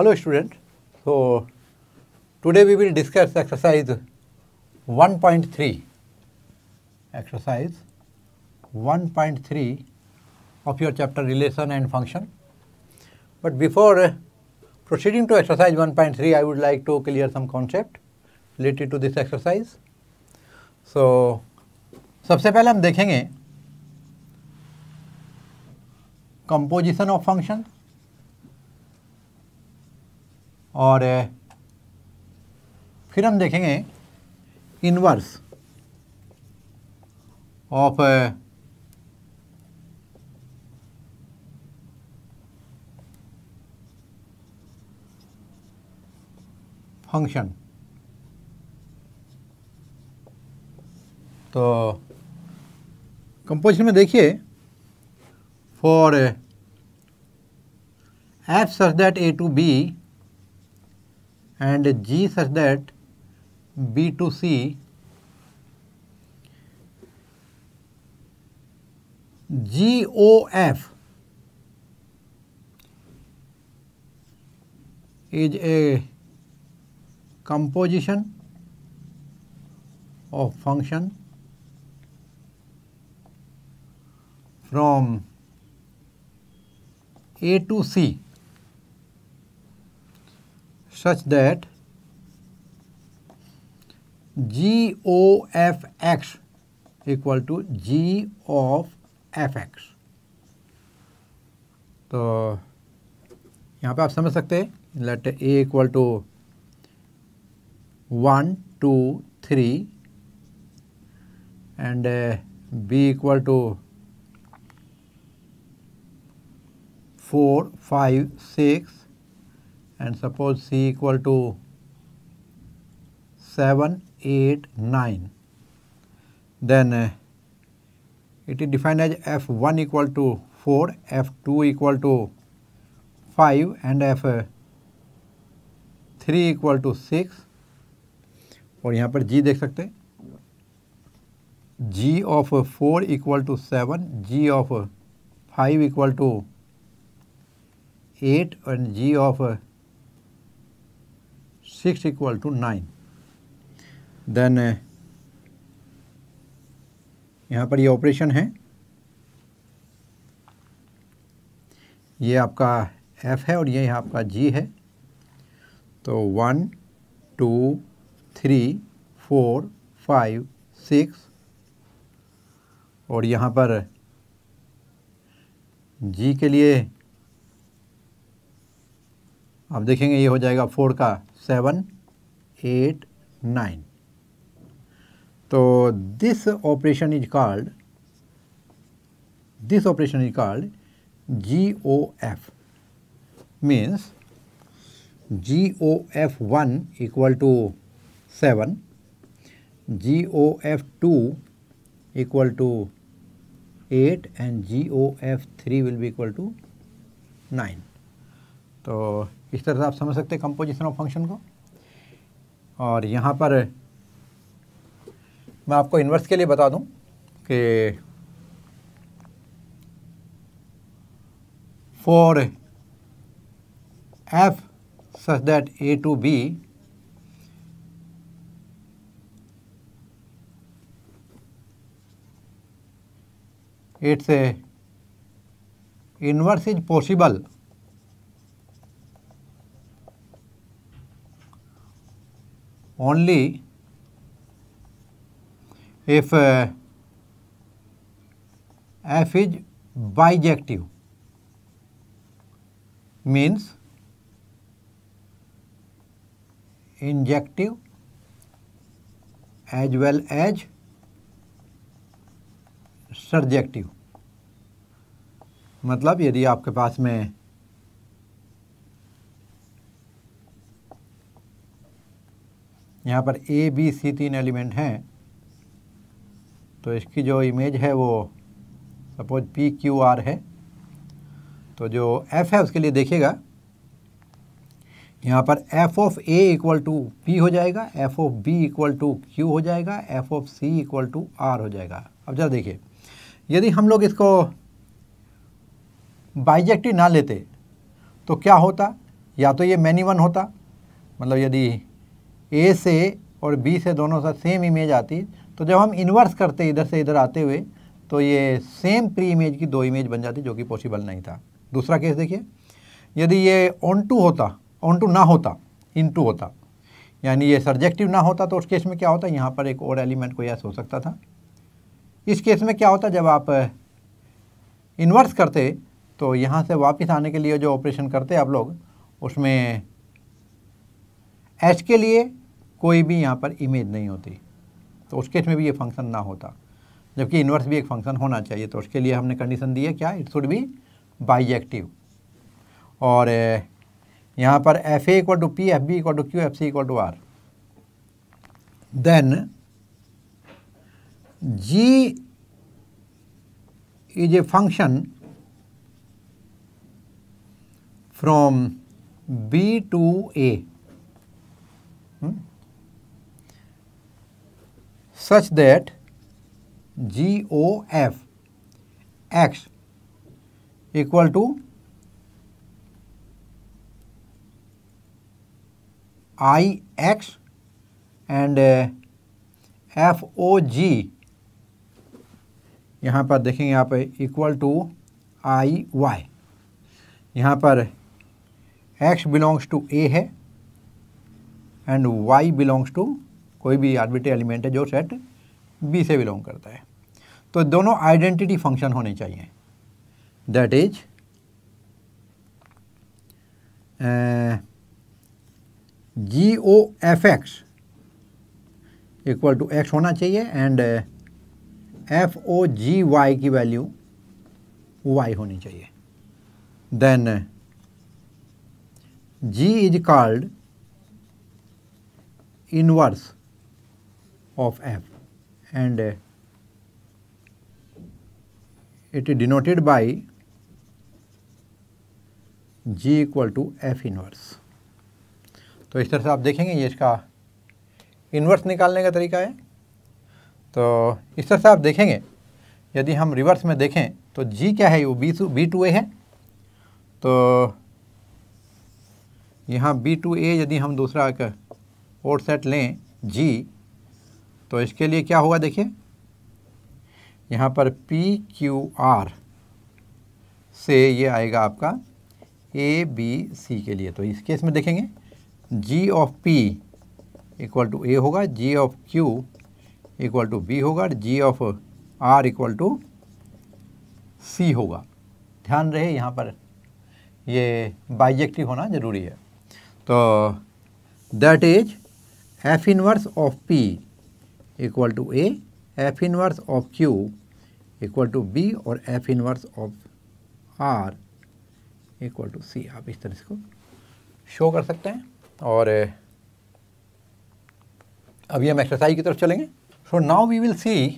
Hello student. So today we will discuss exercise 1.3. Exercise 1.3 of your chapter relation and function. But before uh, proceeding to exercise 1.3 I would like to clear some concept related to this exercise. So सबसे पहले हम देखेंगे composition of function और फिर हम देखेंगे inverse of function तो composition में देखिए for F such that A to B and G such that B to C GOF is a composition of function from A to C such that g o f x equal to g of f x. तो यहाँ पे आप समझ सकते हैं let A equal to one two three and B equal to four five six and suppose C equal to 7, 8, 9 then uh, it is defined as F1 equal to 4, F2 equal to 5 and F3 equal to 6 और यहाँ पर g देख सकते हैं g of 4 equal to 7 g of 5 equal to 8 and g of 6 equal to 9 then uh, यहाँ पर ये operation है। ये आपका एफ़ है और ये यहाँ आपका जी है। तो one two three four five six और यहाँ पर जी के लिए आप देखेंगे ये हो जाएगा फोर का 7, 8, 9. So, this operation is called this operation is called GOF means GOF1 equal to 7, GOF2 equal to 8 and GOF3 will be equal to 9. So, इस तरह से आप समझ सकते हैं कंपोजिशन ऑफ़ फ़ंक्शन को। और यहाँ पर मैं आपको इन्वर्स के लिए बता दूँ कि for F such that A to B it's a inverse is possible only if uh, f is bijective means injective as well as surjective मतलब यदि आपके पास में यहाँ पर ए बी सी तीन एलिमेंट हैं। तो इसकी जो इमेज है वो सपोज़ पी क्यू आर है। तो जो एफ़ है उसके लिए देखिएगा, यहाँ पर F of A equal to P हो जाएगा F of B equal to Q हो जाएगा F of C equal to R हो जाएगा। अब जरा देखिए, यदि हम लोग इसको बाइजेक्टिव ना लेते तो क्या होता? या तो ये मैनी वन होता मतलब यदि ए से और बी से दोनों से सेम इमेज आती तो जब हम इन्वर्स करते इधर से इधर आते हुए तो ये सेम प्री इमेज की दो इमेज बन जाती, जो कि पॉसिबल नहीं था। दूसरा केस देखिए। यदि ये ऑन टू होता ऑन टू ना होता इन टू होता, यानी ये सब्जेक्टिव ना होता तो उस केस में क्या होता? यहाँ पर एक और एलिमेंट कोई ऐसा हो सकता था। इस केस में क्या होता? जब आप इन्वर्स करते तो यहाँ से वापस आने के लिए जो ऑपरेशन करते आप लोग, उसमें एच के लिए कोई भी यहाँ पर इमेज नहीं होती। तो उस केस में भी ये फ़ंक्शन ना होता। जबकि इन्वर्स भी एक फ़ंक्शन होना चाहिए तो उसके लिए हमने कंडीशन दी है क्या? इट शुड बी बाइजेक्टिव और यहाँ पर F A equal to P F B equal to Q F C equal to R then G is a function from B to A such that GOF x equal to I x uh, F O G यहाँ पर देखेंगे आप equal to I Y यहाँ पर X belongs to A है and Y belongs to कोई भी arbitrary element है जो सेट बी से बिलोंग करता है। तो दोनों आइडेंटिटी फ़ंक्शन होने चाहिए। That is G O F X equal to X होना चाहिए and F O G Y की वैल्यू वाई होनी चाहिए। Then G is called inverse of f. And uh, it is denoted by g equal to F inverse तो इस तरह से आप देखेंगे ये इसका इन्वर्स निकालने का तरीका है। तो इस तरह से आप देखेंगे यदि हम रिवर्स में देखें तो g क्या है? वो बी बी टू ए है। तो यहाँ बी टू ए यदि हम दूसरा एक और सेट लें g तो इसके लिए क्या होगा देखिए। यहाँ पर पी क्यू आर से ये आएगा आपका ए बी सी के लिए। तो इस केस में देखेंगे G of P equal to A होगा G of Q equal to B होगा, और G of R equal to C होगा। ध्यान रहे, यहाँ पर ये बाइजेक्टिव होना ज़रूरी है। तो that is F inverse of P equal to A F inverse of Q equal to B और F inverse of R equal to C आप इस तरह से को शो कर सकते हैं और अभी हम एक्सरसाइज की तरफ़ चलेंगे। So now we will see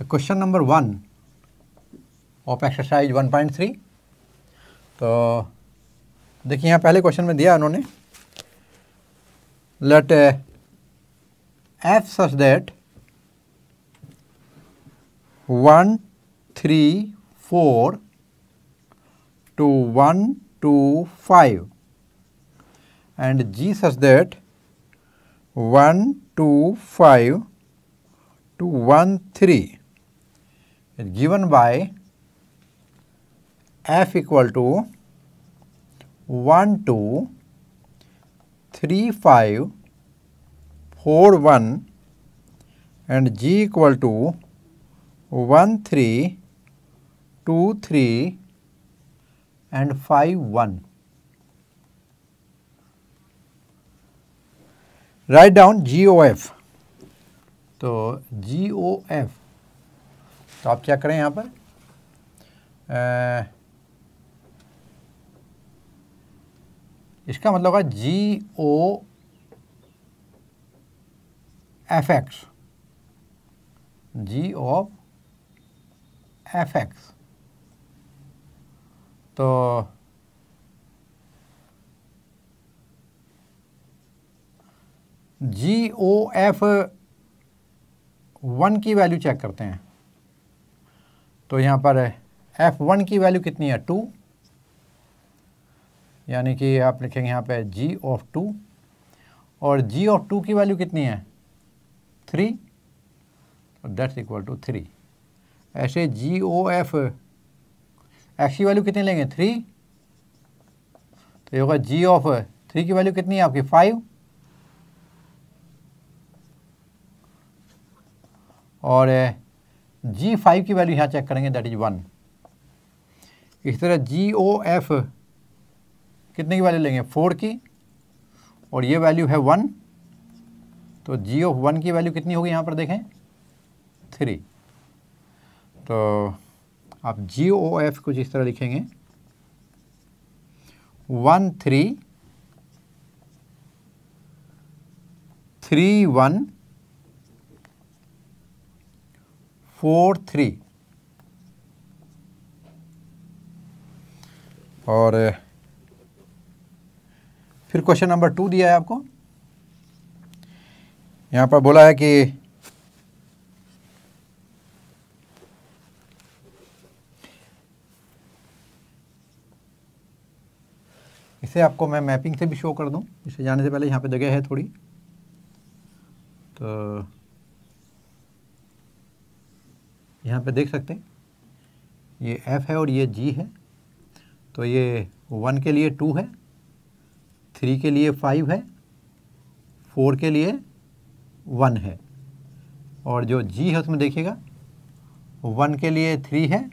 question number one of exercise one point three तो देखिए यहाँ पहले क्वेश्चन में दिया उन्होंने। Let f such that 1 3 4 to 1 2 5 and g such that 1 2 5 to 1 3 is given by f equal to 1 2 3 5 four one and G equal to one three two three and five one write down G O F तो जी ओ F तो आप क्या करें यहाँ पर? इसका मतलब होगा G O F X G of F X तो जी ओ एफ़ वन की वैल्यू चेक करते हैं। तो यहाँ पर एफ़ वन की वैल्यू कितनी है? टू यानी कि आप लिखेंगे यहाँ पे जी ऑफ़ टू और जी ऑफ़ टू की वैल्यू कितनी है? थ्री और दैट्स इक्वल टू थ्री ऐसे जी ओ एफ़ एक्स की वैल्यू कितनी लेंगे? थ्री तो ये होगा जी ऑफ़ थ्री की वैल्यू कितनी है आपकी? फाइव और जी फाइव की वैल्यू यहाँ चेक करेंगे दैट इज़ वन इस तरह जी ओ एफ़ कितने की वैल्यू लेंगे? फोर की, और ये वैल्यू है वन तो जी ऑफ़ वन की वैल्यू कितनी होगी यहाँ पर देखें? थ्री तो आप जी ओ एफ़ कुछ इस तरह लिखेंगे। One three three one four three और, फिर क्वेश्चन नंबर टू दिया है आपको। यहाँ पर बोला है कि इसे आपको मैं मैपिंग से भी शो कर दूँ। इसे जाने से पहले यहाँ पे जगह है थोड़ी। तो यहाँ पे देख सकते हैं। ये एफ़ है और ये जी है। तो ये वन के लिए टू है थ्री के लिए फाइव है फोर के लिए वन है। और जो जी है, उसमें देखिएगा, वन के लिए थ्री है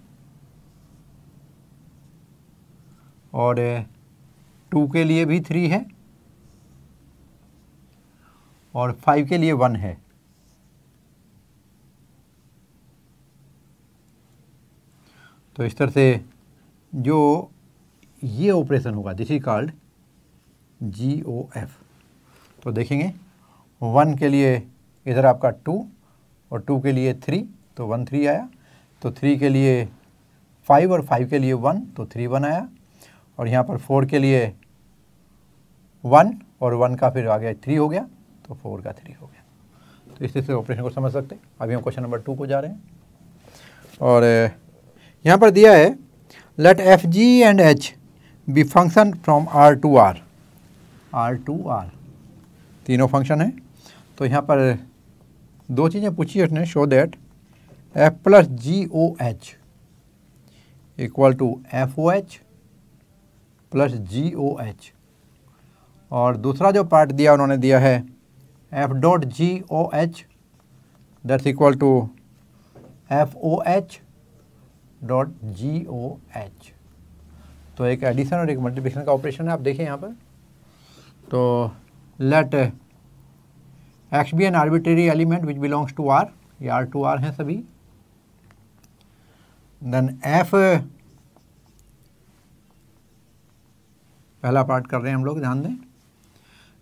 और टू के लिए भी थ्री है और फाइव के लिए वन है। तो इस तरह से जो ये ऑपरेशन होगा this is called G O F तो देखेंगे। वन के लिए इधर आपका टू और टू के लिए थ्री तो वन थ्री आया। तो थ्री के लिए फाइव और फाइव के लिए वन तो थ्री वन आया। और यहाँ पर फोर के लिए वन और वन का फिर आ गया थ्री हो गया तो फोर का थ्री हो गया। तो इस तरह से ऑपरेशन को समझ सकते हैं। अभी हम क्वेश्चन नंबर टू को जा रहे हैं। और यहाँ पर दिया है let F G and H be function from R to R R to R तीनों फ़ंक्शन है। तो यहाँ पर दो चीज़ें पूछी है उसने show that F plus G O H equal to F O H plus G O H और दूसरा जो पार्ट दिया उन्होंने दिया है F dot G O H that's equal to F O H dot G O H तो एक addition और एक मल्टीप्लिकेशन का ऑपरेशन है, आप देखें यहाँ पर। तो let X be an arbitrary element which belongs to R ये आर टू आर हैं सभी। देन एफ़ पहला पार्ट कर रहे हैं हम लोग, ध्यान दें।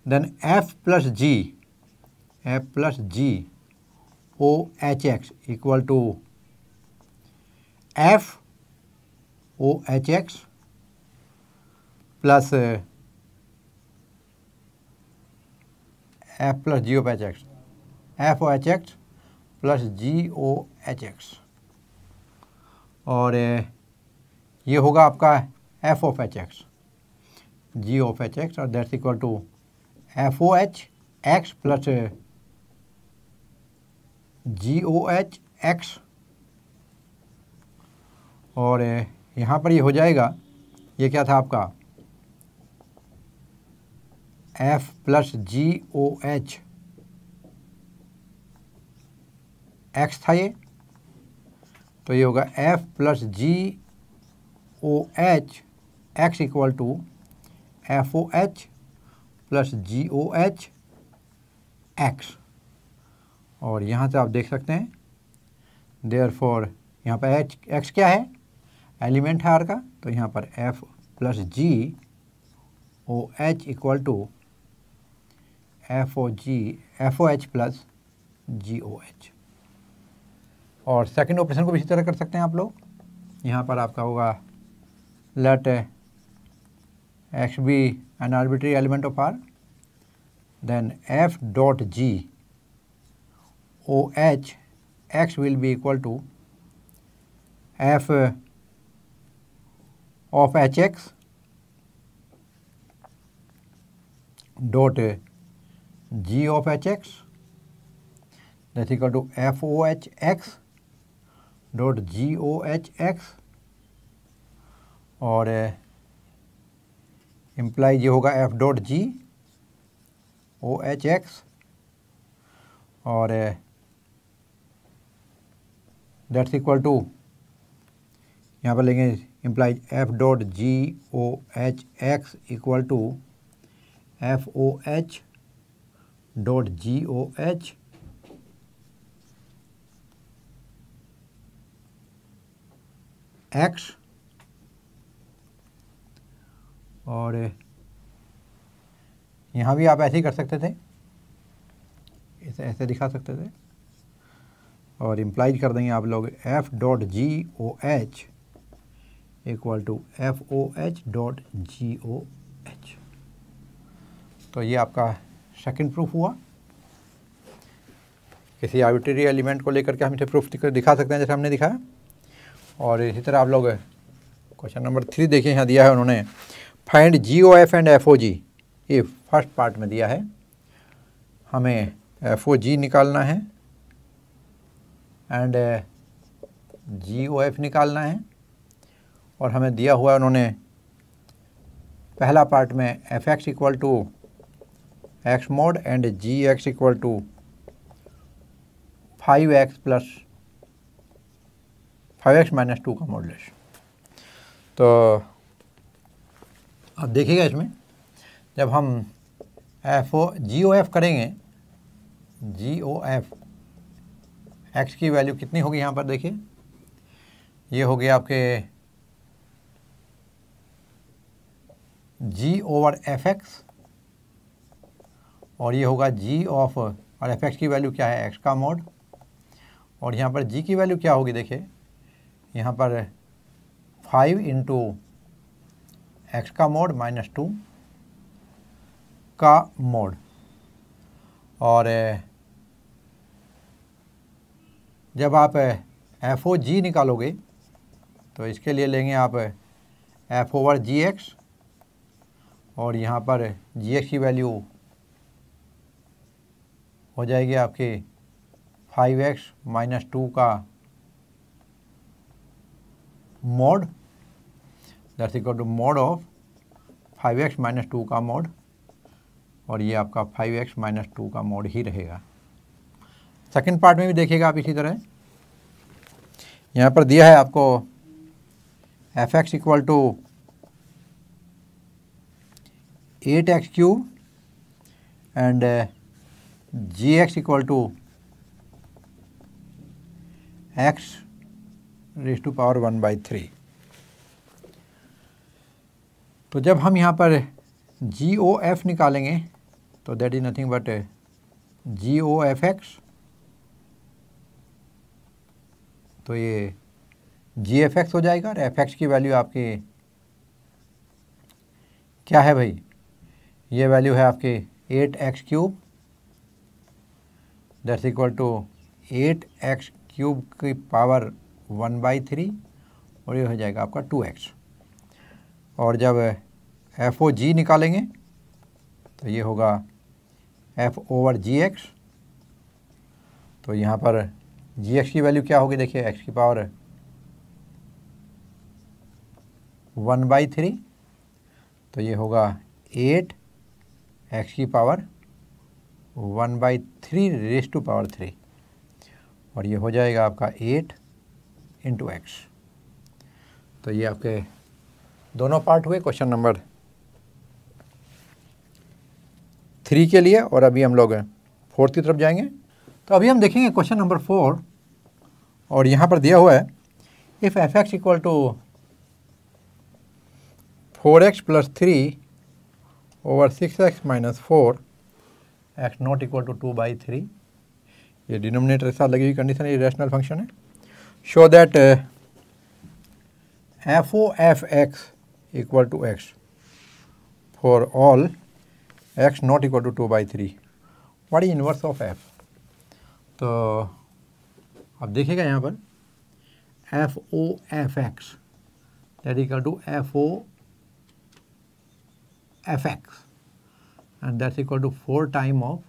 Then F plus G F plus G O H X equal to F O H X plus F plus G O H X F O H X plus G O H X और ये होगा आपका F of H X G of H X और that's equal to F O H X plus G O H X और यहाँ पर ये हो जाएगा, ये क्या था आपका? F plus G O H X था ये। तो ये होगा F plus G O H X equal to F O H plus G O H X और यहाँ से आप देख सकते हैं देयर फॉर यहाँ पर एच एक्स क्या है? एलिमेंट है आर का। तो यहाँ पर F plus G O H equal to F O G F O H plus G O H और सेकेंड ऑपरेशन को भी इसी तरह कर सकते हैं आप लोग। यहाँ पर आपका होगा let X be an arbitrary element of R then F dot G O H X will be equal to F of H X dot g of hx that's equal to f o h x dot g o h x, और imply ये होगा F dot G O H X और that's equal to यहाँ पर लेंगे imply F dot G O H X equal to F O H dot G O H X और यहाँ भी आप ऐसे ही कर सकते थे। इसे ऐसे दिखा सकते थे। और इम्प्लाइज कर देंगे आप लोग F dot G O H equal to F O H dot G O H तो ये आपका सेकंड प्रूफ हुआ। किसी आर्बिट्री एलिमेंट को लेकर के हम इसे प्रूफ दिखा सकते हैं, जैसे हमने दिखाया। और इसी तरह आप लोग क्वेश्चन नंबर थ्री देखिए यहाँ दिया है उन्होंने find G O F and F O G ये फ़र्स्ट पार्ट में दिया है। हमें एफ़ ओ जी निकालना है एंड जी ओ एफ़ निकालना है। और हमें दिया हुआ है उन्होंने, पहला पार्ट में F X equal to X mod and G X equal to five X plus five X minus two का मॉडलेस तो अब देखिएगा इसमें, जब हम एफ़ ओ जी ओ एफ़ करेंगे जी ओ एफ़ एक्स की वैल्यू कितनी होगी यहाँ पर देखिए, ये हो गया आपके जी ओवर एफ़ एक्स और ये होगा जी ऑफ़ और एफ़ एक्स की वैल्यू क्या है? एक्स का मोड और यहाँ पर जी की वैल्यू क्या होगी देखिए? यहाँ पर फाइव इंटू एक्स का मोड माइनस टू का मोड और, जब आप एफ़ ओ जी निकालोगे तो इसके लिए लेंगे आप एफ़ ओवर जी एक्स और यहाँ पर जी एक्स की वैल्यू हो जाएगी आपके फाइव एक्स माइनस टू का mod that's equal to mod of five X minus two का मोड और ये आपका फाइव एक्स माइनस टू का मोड ही रहेगा। सेकेंड पार्ट में भी देखिएगा आप इसी तरह। यहाँ पर दिया है आपको F X equal to eight X cube and G X equal to X raise to power one by three तो जब हम यहाँ पर जी ओ एफ़ निकालेंगे तो that is nothing but G O F X तो ये जी एफ़ एक्स हो जाएगा और एफ़ एक्स की वैल्यू आपकी क्या है भाई? ये वैल्यू है आपकी eight X cube that's equal to eight X cube की पावर वन बाई थ्री और ये हो जाएगा आपका टू एक्स। और जब एफ़ ओ जी निकालेंगे तो ये होगा एफ़ ओवर जी एक्स। तो यहाँ पर जी एक्स की वैल्यू क्या होगी? देखिए, एक्स की पावर वन बाई थ्री तो ये होगा एट एक्स की power one by three raise to power three. और ये हो जाएगा आपका एट इंटू एक्स तो ये आपके दोनों पार्ट हुए, क्वेश्चन नंबर थ्री के लिए, और अभी हम लोग फोर्थ की तरफ़ जाएँगे। तो अभी हम देखेंगे क्वेश्चन नंबर फोर, और यहाँ पर दिया हुआ है if F X equal to four X plus three over six X minus four X not equal to two by three. ये डिनोमिनेटर के साथ लगी हुई कंडीशन ये रैशनल फ़ंक्शन है। Show that F O F X equal to x for all x not equal to 2 by 3 what is inverse of f? तो अब देखिएगा यहाँ पर F O F X that equal to F O F X and that's equal to 4 time of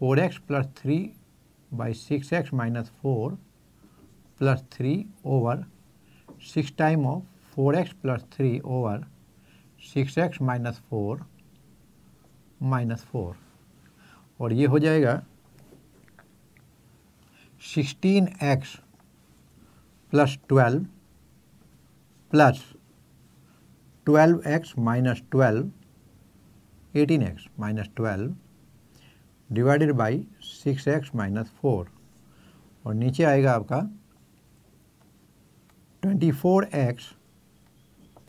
4x plus 3 by 6x minus 4 plus 3 over 6 time of 4x plus 3 over 6x minus 4 minus four और ये हो जाएगा sixteen X plus twelve plus twelve X minus twelve eighteen X minus twelve divided by six X minus four और नीचे आएगा आपका twenty four X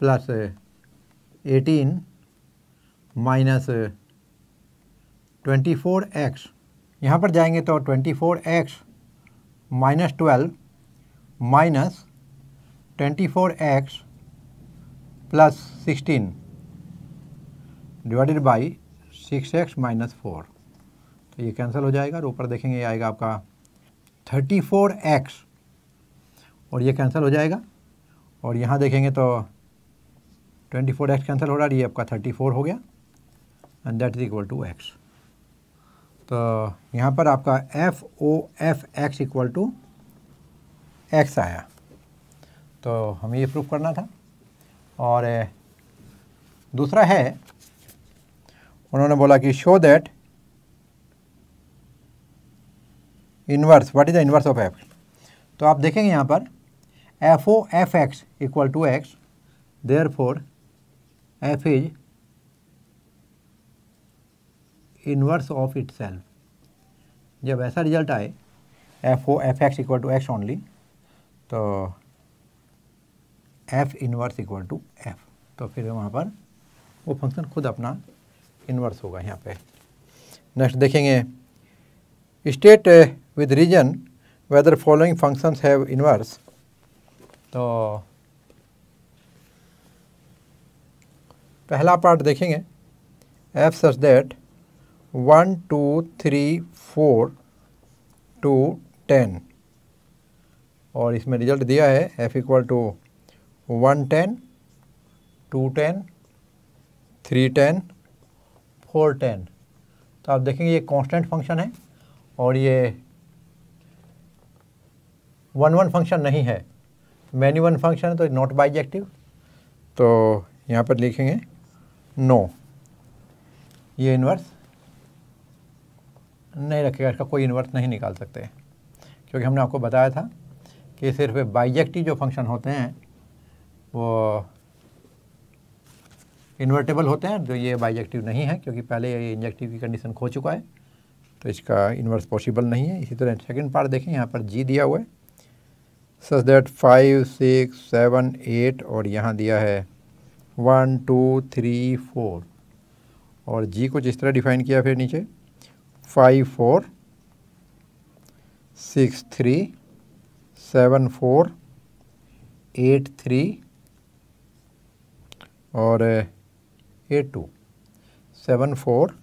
plus eighteen minus twenty four X यहाँ पर जाएँगे तो twenty four X minus twelve minus twenty four X plus sixteen divided by six X minus four तो ये कैंसिल हो जाएगा और ऊपर देखेंगे ये आएगा आपका थर्टी फोर एक्स और ये कैंसिल हो जाएगा। और यहाँ देखेंगे तो ट्वेंटी फोर एक्स कैंसिल हो रहा है, ये आपका थर्टी फोर हो गया। And that is equal to X तो यहाँ पर आपका F O F X equal to X आया। तो हमें ये प्रूफ करना था। और दूसरा है उन्होंने बोला कि show that inverse what is the inverse of F तो आप देखेंगे यहाँ पर F O F X equal to X therefore F is inverse of it जब ऐसा रिज़ल्ट आए F O F X equal to X only तो F inverse equal to F तो फिर वहाँ पर वो फ़ंक्शन खुद अपना इन्वर्स होगा यहाँ पे। नेक्स्ट देखेंगे। State with reason whether following functions have inverse तो पहला पार्ट देखेंगे। F such that one two three four to ten और इसमें रिज़ल्ट दिया है F equal to one ten two ten three ten four ten. तो आप देखेंगे ये कांस्टेंट फ़ंक्शन है और ये वन वन फ़ंक्शन नहीं है। मैनी वन फ़ंक्शन है तो नॉट बाइजेक्टिव तो यहाँ पर लिखेंगे नो ये इन्वर्स नहीं रखेगा, इसका कोई इन्वर्स नहीं निकाल सकते। क्योंकि हमने आपको बताया था कि सिर्फ़ बाइजेक्टिव जो फ़ंक्शन होते हैं, वो इन्वर्टेबल होते हैं जो ये बाइजेक्टिव नहीं है, क्योंकि पहले ये इंजेक्टिव की कंडीशन खो चुका है तो इसका इन्वर्स पॉसिबल नहीं है। इसी तरह सेकंड पार्ट देखें, यहाँ पर जी दिया हुआ है। Such that five six seven eight और यहाँ दिया है वन टू थ्री फोर और जी को जिस तरह डिफाइन किया फिर नीचे five four six three seven four eight three और eight two seven four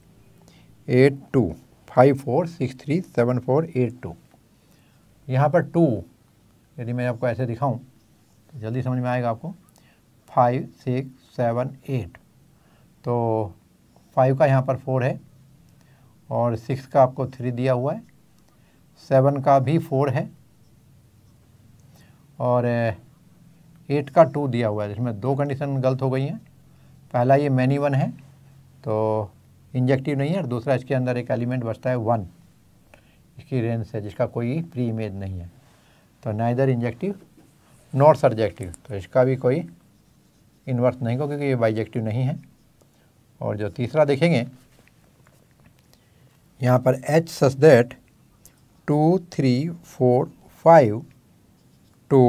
eight two five four six three seven four eight two यहाँ पर टू यदि मैं आपको ऐसे दिखाऊँ तो जल्दी समझ में आएगा आपको। फाइव सिक्स सेवन एट तो फाइव का यहाँ पर फोर है और सिक्स का आपको थ्री दिया हुआ है। सेवन का भी फोर है और एट का टू दिया हुआ है, जिसमें दो कंडीशन गलत हो गई हैं। पहला ये मैनी वन है तो इंजेक्टिव नहीं है और दूसरा इसके अंदर एक एलिमेंट बचता है वन इसकी रेंज से जिसका कोई प्री इमेज नहीं है। तो नाइदर इंजेक्टिव नॉट सब्जेक्टिव तो इसका भी कोई इन्वर्स नहीं होगा क्योंकि ये बाइजेक्टिव नहीं है। और जो तीसरा देखेंगे, यहाँ पर H such that two three four five two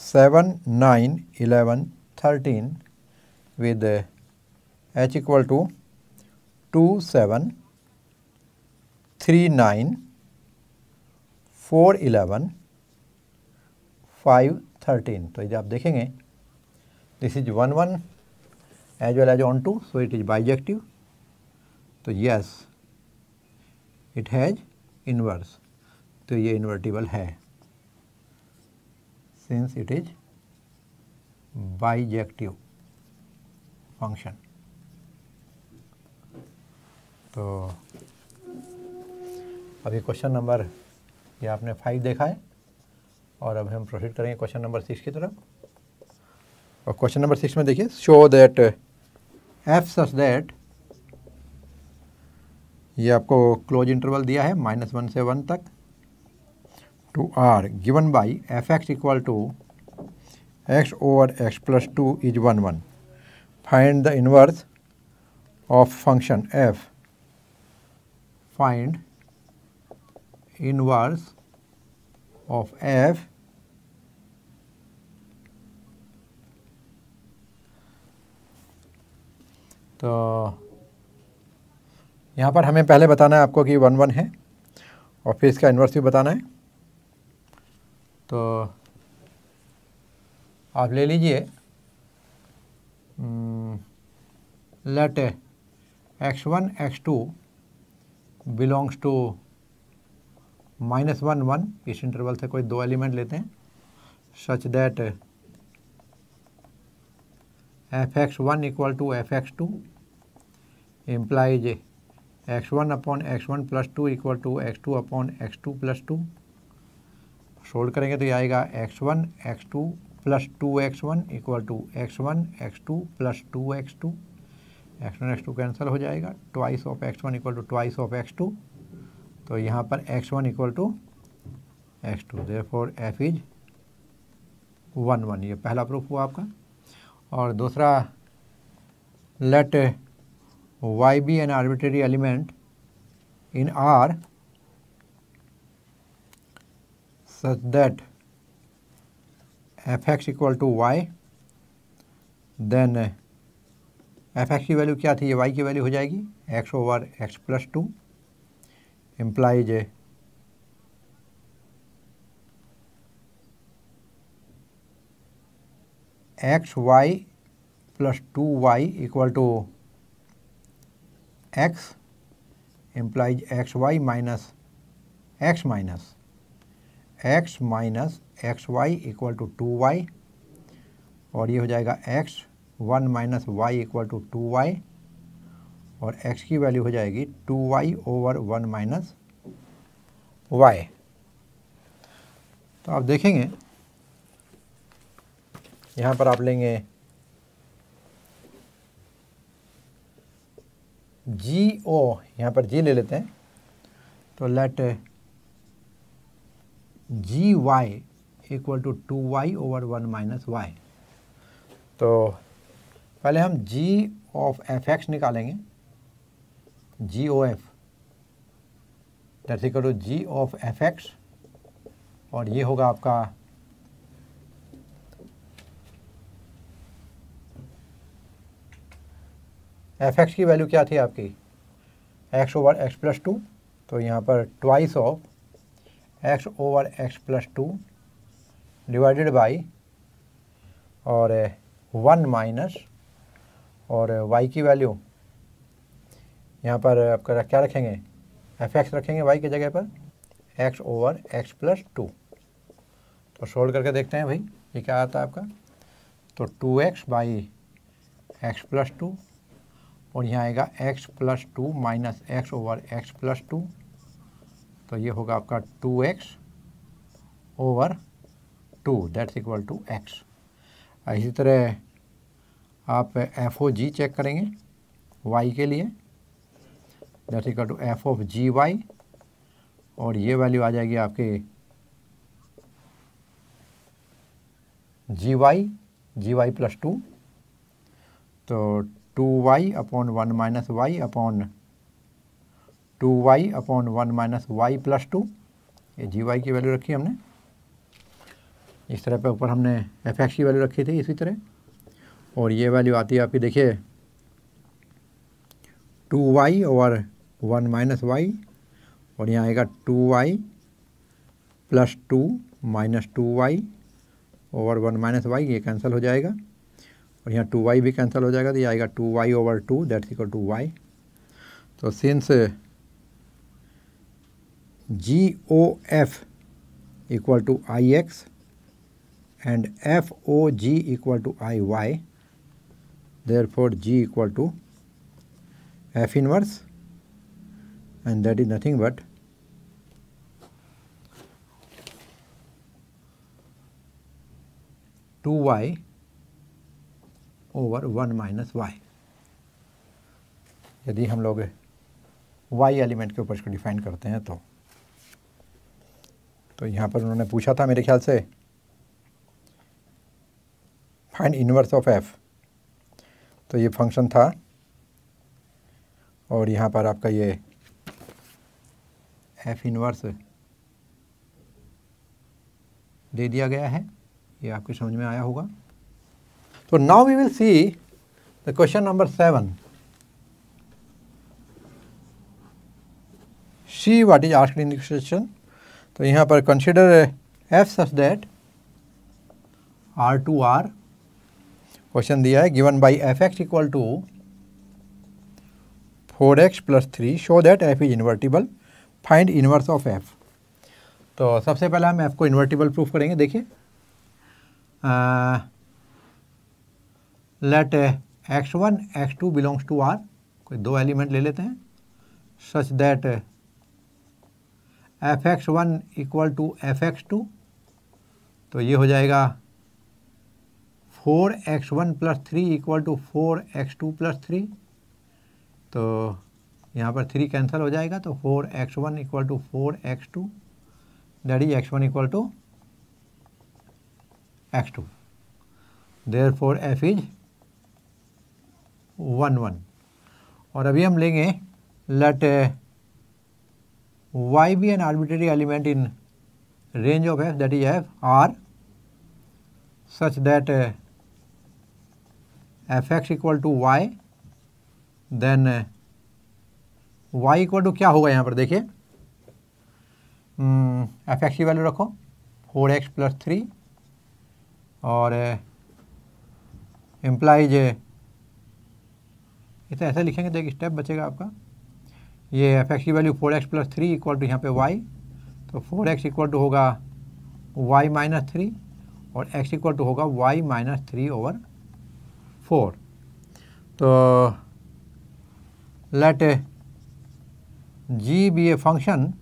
seven nine eleven thirteen with H equal to two seven three nine four eleven five thirteen तो यदि आप देखेंगे this is one one as well as onto so it is bijective तो yes it has inverse तो ये invertible है since it is bijective function तो अभी क्वेश्चन नंबर ये आपने फाइव देखा है, और अब हम प्रोसीड करेंगे क्वेश्चन नंबर सिक्स की तरफ़। और क्वेश्चन नंबर सिक्स में देखिए show that F such that ये आपको क्लोज इंटरवल दिया है माइनस वन से वन तक to R given by F X equal to X over X plus two is one one find the inverse of function F find inverse of f तो यहाँ पर हमें पहले बताना है आपको कि वन वन है और फिर इसका इन्वर्स भी बताना है। तो आप ले लीजिए। X one X two belongs to minus one one इस इंटरवल से कोई दो एलिमेंट लेते हैं such that F X one equal to F X two implies X one upon X one plus two equal to X two upon X two plus two solve करेंगे तो ये आएगा X one X two plus two X one equal to X one X two plus two X two x one x two cancel हो जाएगा. Twice of x one equal to twice of x two तो यहाँ पर x one equal to x two therefore f is one one ये पहला proof हुआ आपका. और दूसरा let y be an arbitrary element in R such that f x equal to y then f x की वैल्यू क्या थी? ये वाई की वैल्यू हो जाएगी। X over x plus two a x y plus two y equal to x implies x y minus x minus x minus x y equal to two y और ये हो जाएगा x one minus y equal to two y और x की value हो जाएगी two y over one minus y तो आप देखेंगे, यहाँ पर आप लेंगे जी ओ यहाँ पर जी ले लेते हैं। तो let g y equal to two y over one minus y तो पहले हम जी ऑफ़ एफ़ एक्स निकालेंगे। G o f that's to g of f x और ये होगा आपका एफ़ एक्स की वैल्यू क्या थी आपकी? X over x plus two तो यहाँ पर twice of x over x plus two divided by और वन माइनस और वाई की वैल्यू। यहाँ पर आपका क्या रखेंगे? एफ़ एक्स रखेंगे वाई की जगह पर, x over x plus two. तो सोल्व करके देखते हैं भाई, ये क्या आता है आपका? तो two x by x plus two, और यहाँ आएगा x plus two minus x over x plus two. तो ये होगा आपका two x over two that's equal to x इसी तरह आप एफ़ ओ जी चेक करेंगे वाई के लिए that equal to f of g y और ये वैल्यू आ जाएगी आपके g y g y plus two तो two y upon one minus y upon two y upon one minus y plus two, ये जी वाई की value रखी हमने। इस तरह पे ऊपर हमने एफ़ एक्स की वैल्यू रखी थी, इसी तरह। और ये वैल्यू आती है आपकी, देखिए, टू वाई और वन माइनस वाई, और यहाँ आएगा two y plus two minus two y over one minus y, ये कैंसिल हो जाएगा। और यहाँ टू वाई भी कैंसिल हो जाएगा तो ये आएगा two y over two, that's equal to y. तो since g o f equal to I x and f o g equal to I y therefore g equal to f inverse and that is nothing but two y over one minus y यदि हम लोग y element के ऊपर इसको define करते हैं तो तो यहाँ पर उन्होंने पूछा था मेरे ख्याल से फाइंड इनवर्स ऑफ़ एफ़ तो ये फ़ंक्शन था। और यहाँ पर आपका ये एफ़ इनवर्स दे दिया गया है। ये आपकी समझ में आया होगा। तो now we will see the question number seven C what is asked in question तो यहाँ पर consider f such that R to R question दिया है given by f x equal to four x plus three show that f is invertible find inverse of f तो सबसे पहले हम F को इन्वर्टिबल प्रूफ करेंगे, देखिए। Let x one x two belongs to R कोई दो एलिमेंट ले लेते हैं। Such that f x one equal to f x two तो ये हो जाएगा four x one plus three equal to four x two plus three तो यहाँ पर थ्री कैंसिल हो जाएगा तो four x one equal to four x two, that is x one equal to x2 therefore f is 1 1 और अभी हम लेंगे let uh, y be an arbitrary element in range of f that is f r such that uh, fx equal to y then uh, y equal to क्या होगा यहाँ पर देखिए f x की वैल्यू रखो फोर एक्स प्लस थ्री और implies इसे ऐसे लिखेंगे तो एक स्टेप बचेगा आपका ये एफ़ एक्स की value four x plus three equal to यहाँ पे वाई तो फोर एक्स इक्वल टू होगा वाई माइनस थ्री और एक्स इक्वल टू होगा y minus three over four तो let g be a function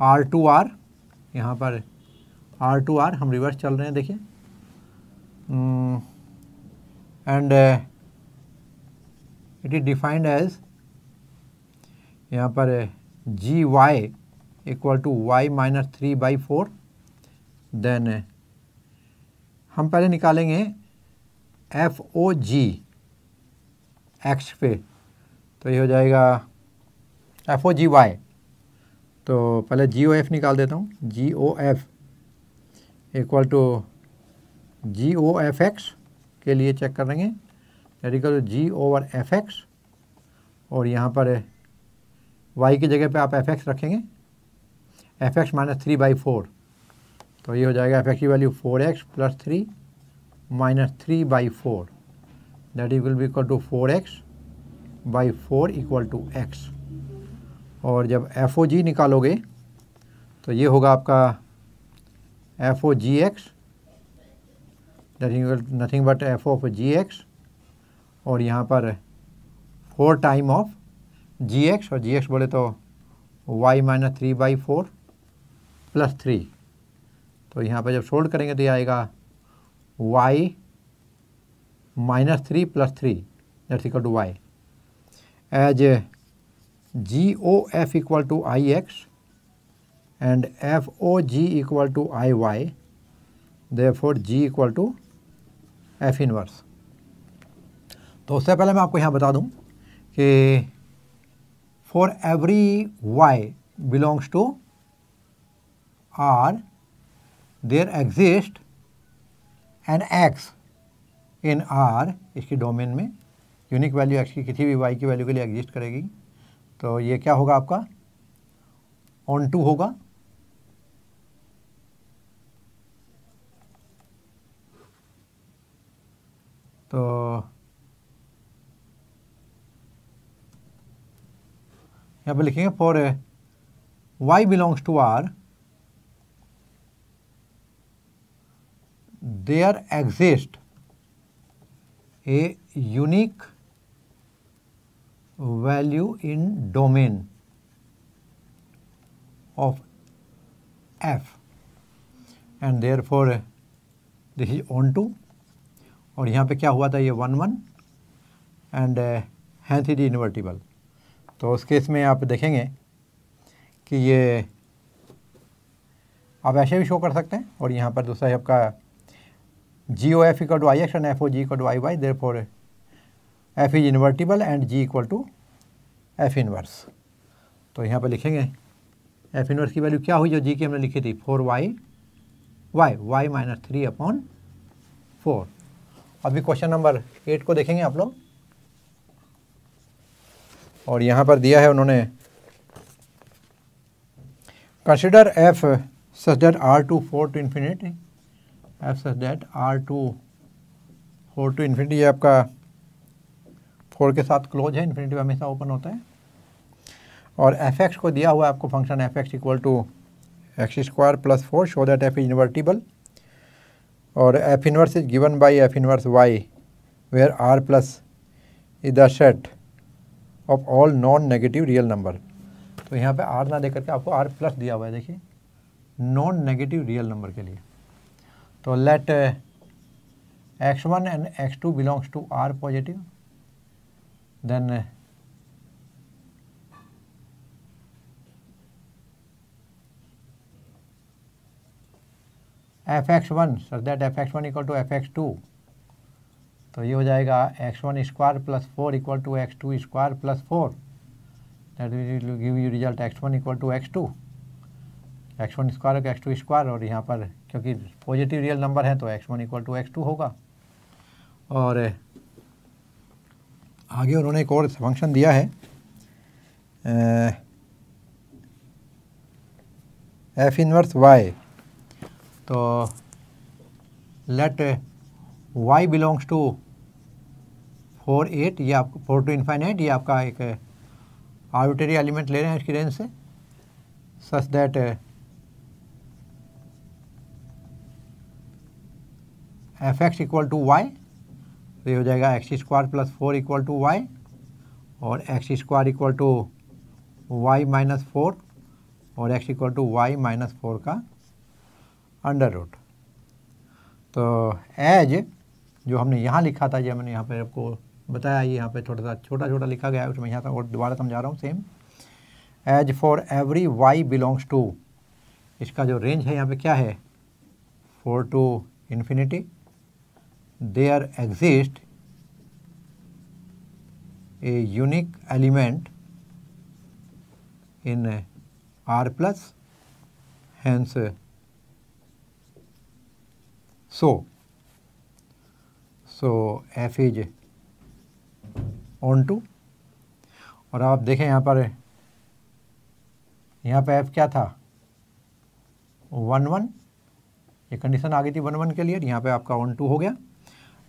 R to R यहाँ पर R to R हम रिवर्स चल रहे हैं, देखिए। And it is defined as यहाँ पर g y equal to y minus three by four then हम पहले निकालेंगे एफ़ ओ जी एक्स पे। तो ये हो जाएगा एफ़ ओ जी वाई तो पहले जी ओ एफ़ निकाल देता हूँ। G o f equal to g o f x के लिए चेक करेंगे equal g over f x और यहाँ पर वाई की जगह पे आप एफ़ एक्स रखेंगे f x minus three by four तो ये हो जाएगा एफ़ एक्स की value four x plus three minus three by four that equal be equal to four x by four equal to x और जब F O g निकालोगे तो ये होगा आपका f o g x nothing but f of g x और यहाँ पर four time of g x और जी एक्स बोले तो y minus three by four plus three तो यहाँ पर जब सोल्ड करेंगे तो ये आएगा y minus three plus three that's equal to y as g o f equal to I x and FOG equal to IY therefore g equal to f inverse तो उससे पहले मैं आपको यहाँ बता दूँ कि for every y belongs to R there exist an x in R इसकी डोमेन में यूनिक वैल्यू एक्स की किसी भी वाई की वैल्यू के लिए एग्जिस्ट करेगी। तो ये क्या होगा आपका? ऑन टू होगा। तो यहाँ पर लिखेंगे for y belongs to R there exist a unique value in domain of f. And therefore, this is on to, और यहाँ पे क्या हुआ था? ये one one and hence is invertible तो उस केस में आप देखेंगे कि ये आप ऐसे भी शो कर सकते हैं और यहाँ पर दूसरा है आपका g o f equal to I x and f o g equal to I y therefore f is invertible and g equal to f inverse तो यहाँ पर लिखेंगे एफ़ इनवर्स की वैल्यू क्या हुई जो जी की हमने लिखी थी? For y y y minus three upon four अभी क्वेश्चन नंबर एट को देखेंगे आप लोग। और यहाँ पर दिया है उन्होंने consider f such that R to four to infinity f such that R to four to infinity ये आपका फोर के साथ क्लोज है इन्फिनिटी हमेशा ओपन होता है। और एफ़ एक्स को दिया हुआ है आपको function f x equal to x square plus four show that f is invertible और f inverse is given by f inverse y where R plus is the set of all non negative real number तो यहाँ पे are ना दे करके आपको are plus दिया हुआ है, देखिए। नॉन नेगेटिव रियल नंबर के लिए। तो let x one and x two belongs to R positive then f x one such that f x one equal to f x two तो ये हो जाएगा x one square plus four equal to x two square plus four that will give you result x one equal to x two x one square x two square और यहाँ पर क्योंकि positive real number है तो x one equal to x two होगा। और, आगे उन्होंने एक और फ़ंक्शन दिया है। एफ़ इनवर्स वाई तो let y belongs to four eight ये आपको फोर टू इन्फाइनाइट ये आपका एक आर्बिटरी एलिमेंट ले रहे हैं इसकी रेंज से such that f x equal to y तो ये हो जाएगा x square plus four equal to y और x square equal to y minus four और x equal to y minus four का अंडर रूट तो एज जो हमने यहाँ लिखा था जो मैंने यहाँ पे आपको बताया, ये यहाँ पे थोड़ा सा छोटा छोटा लिखा गया है, उसमें यहाँ और दोबारा समझा रहा हूँ same as for every y belongs to इसका जो रेंज है यहाँ पे क्या है? Four to infinity there exist a unique element in R plus hence so. So f is onto और आप देखें यहाँ पर यहाँ पर एफ़ क्या था? वन वन ये कंडीशन आ गई थी वन वन के लिए, यहाँ पे आपका ऑन टू हो गया।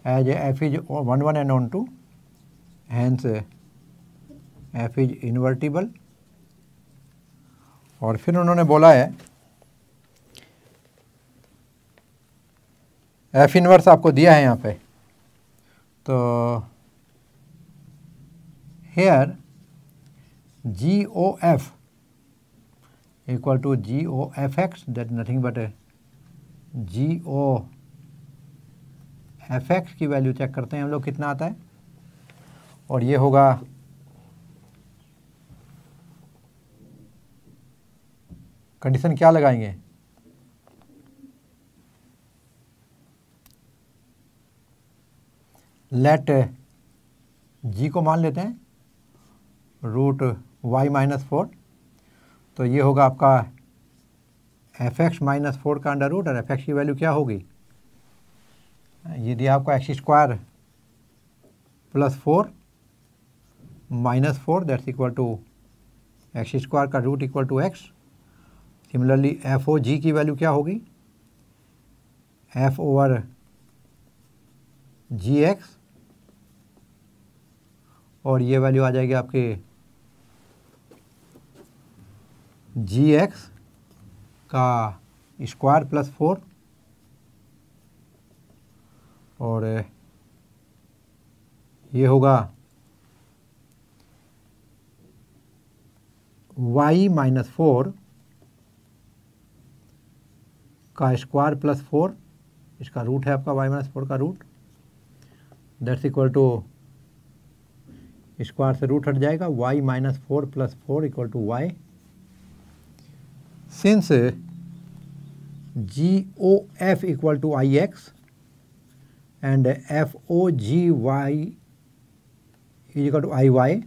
As f is one one and onto hence f is invertible और फिर उन्होंने बोला है एफ़ इनवर्स आपको दिया है यहाँ पे। तो here g o f equal to g o f x that nothing but g o f x की वैल्यू चेक करते हैं हम लोग कितना आता है। और ये होगा कंडीशन क्या लगाएँगे? लेट जी को मान लेते हैं रूट वाई माइनस फोर तो ये होगा आपका एफ़ एक्स माइनस फोर का अंडर रूट और एफ़ एक्स की वैल्यू क्या होगी? ये दिया आपका x square plus four minus four that's equal to x square का root equal to x similarly f o g की वैल्यू क्या होगी? एफ़ ओवर जी एक्स और ये वैल्यू आ जाएगी आपके जी एक्स का स्क्वायर प्लस फोर और ये होगा वाई माइनस फोर का स्क्वायर प्लस फोर इसका रूट है आपका वाई माइनस फोर का root that's equal to square से रूट हट जाएगा y minus four plus four equal to y since g o f equal to I x and f o g y equal to I y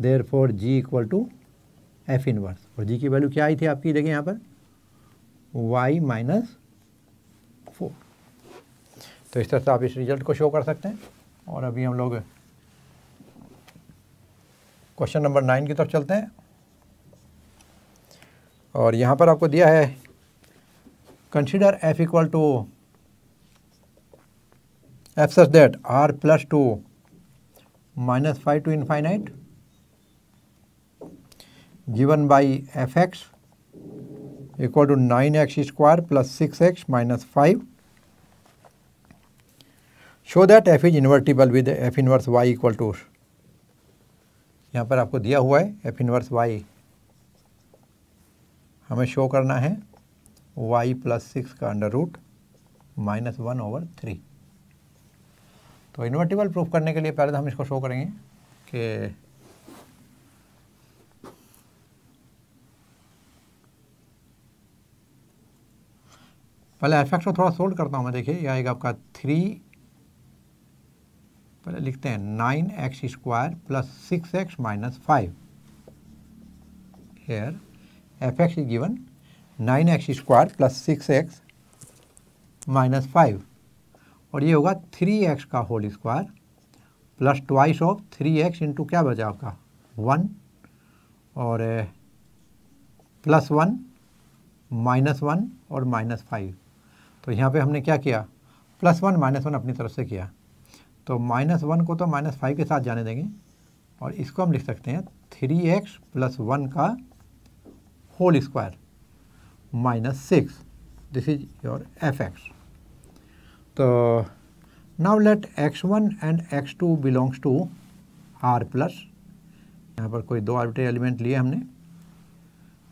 therefore g equal to f inverse और जी की value क्या I थी आपकी? देखिए यहाँ पर। Y minus four तो इस तरह से आप इस रिज़ल्ट को शो कर सकते हैं। और अभी हम लोग क्वेश्चन नंबर नाइन की तरफ़ चलते हैं। और यहाँ पर आपको दिया है consider F equal to F such that R plus to minus five to infinite given by F X equal to nine X square plus six X minus five show that F is invertible with F inverse Y equal to यहाँ पर आपको दिया हुआ है F inverse Y हमें show करना है Y plus six का under root minus one over three तो इन्वर्टिबल प्रूफ करने के लिए पहले तो हम इसको शो करेंगे कि पहले एफ़ एक्स को थोड़ा सोल्ड करता हूँ मैं, देखिए यह आएगा आपका थ्री पहले लिखते हैं nine x square plus six x minus five here f x is given nine x square plus six x minus five और ये होगा थ्री एक्स का whole square plus twice of three x into क्या बचा आपका? One और plus one minus one और minus five तो यहाँ पे हमने क्या किया? प्लस वन माइनस वन अपनी तरफ़ से किया। तो माइनस वन को तो माइनस फाइव के साथ जाने देंगे। और इसको हम लिख सकते हैं थ्री एक्स प्लस वन का whole square minus six. This is your f x तो now let x one and x two belongs to R plus यहाँ पर कोई दो आर्बिट्री एलिमेंट लिए हमने।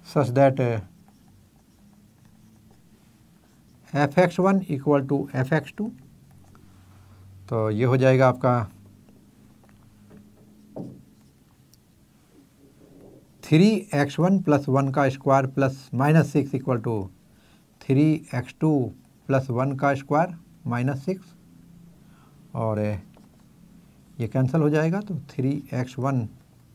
Such that f x one equal to f x two तो ये हो जाएगा आपका three x one plus one का square plus minus six equal to three x two plus one का स्क्वायर माइनस सिक्स। और ये कैंसिल हो जाएगा तो three x one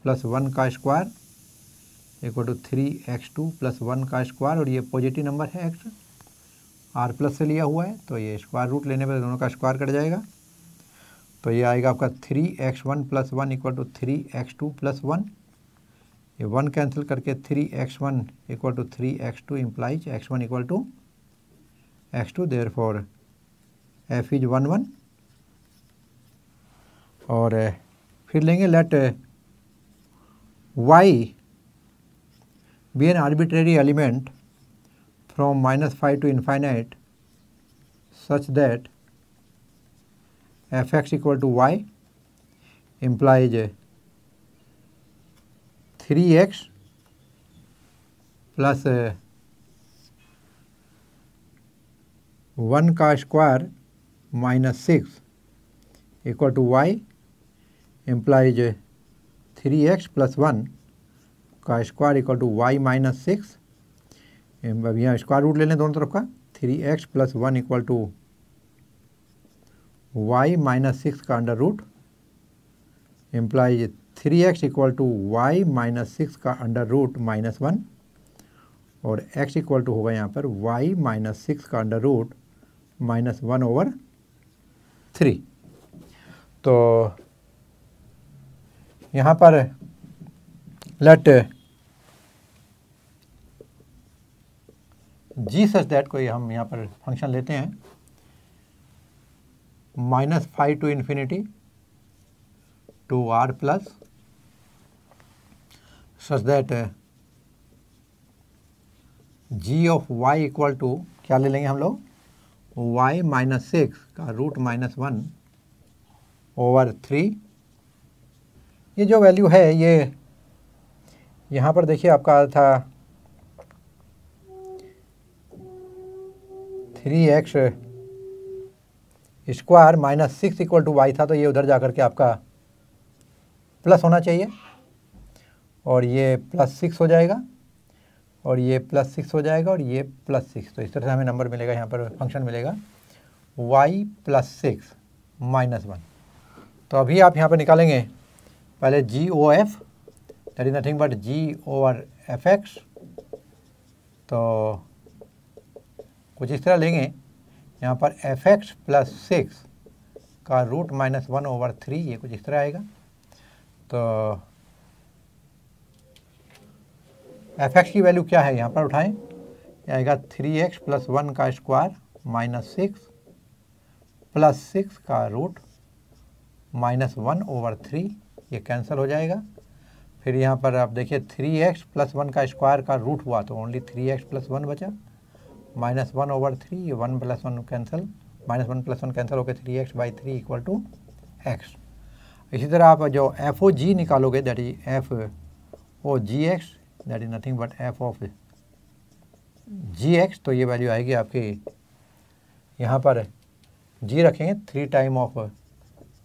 plus one का square equal to three x two plus one का square. और ये पॉजिटिव नंबर है एक्स। आर प्लस से लिया हुआ है तो ये स्क्वायर रूट लेने पर दोनों का स्क्वायर कट जाएगा। तो ये आएगा आपका three x one plus one equal to three x two plus one ये वन कैंसिल करके three x one equal to three x two implies x one equal to x two therefore f is one one और फिर लेंगे let y be an arbitrary element from minus 5 to such such that fx equal to y implies 3x plus 1 का square minus six equal to y implies three x plus one का square equal to y minus six अब यहाँ square root ले लें दोनों तरफ़ का। Three x plus one equal to y minus six का under root implies three x equal to y minus six का अंडर रूट माइनस वन और एक्स इक्वल टू होगा यहाँ पर वाई माइनस सिक्स का under root minus one over three तो यहाँ पर लेट जी सच दैट कोई हम यहाँ पर फ़ंक्शन लेते हैं। Minus five to infinity to R plus such that g of y equal to क्या ले लेंगे हम लोग? वाई माइनस सिक्स का root minus one over three. ये जो वैल्यू है, ये यहाँ पर देखिए आपका था three x square minus six equal to y था तो ये उधर जा कर के आपका प्लस होना चाहिए। और ये प्लस सिक्स हो जाएगा, और ये प्लस सिक्स हो जाएगा, और ये प्लस सिक्स। तो इस तरह से हमें नंबर मिलेगा, यहाँ पर फ़ंक्शन मिलेगा। Y plus six minus one. तो अभी आप यहाँ पर निकालेंगे, पहले g o f that is nothing but g over f x तो कुछ इस तरह लेंगे। यहाँ पर एफ़ एक्स प्लस सिक्स का root minus one over three ये कुछ इस तरह आएगा। तो एफ़ एक्स की वैल्यू क्या है? यहाँ पर उठाएँ। आएगा थ्री एक्स प्लस वन का square minus six plus six का root minus one over three ये कैंसिल हो जाएगा। फिर यहाँ पर आप देखिए थ्री एक्स प्लस वन का स्क्वायर का रूट हुआ तो only three x plus one बचा। Minus one over three one plus one cancel minus one plus one cancel होकर three x by three equal to x इसी तरह आप जो एफ़ ओ जी निकालोगे that is f o g x that is nothing but f of g x तो ये value आएगी आपकी। यहाँ पर जी रखेंगे three time of